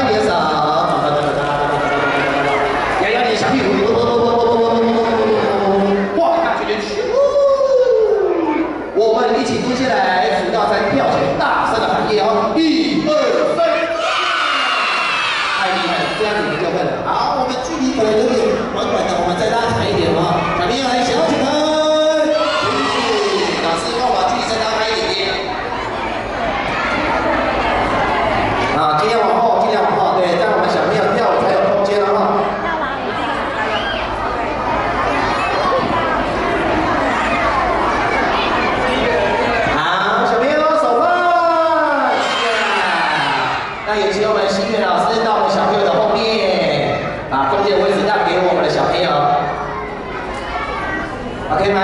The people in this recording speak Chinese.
大点手摇摇你小屁股哇大拳拳我们一起蹲下来数到三跳起来大声的喊一二三太厉害了这样你们就会了好我们距离可能那也请我们新月老师到我们小朋友的后面。把中间位置让给我们的小朋友。Ok 吗？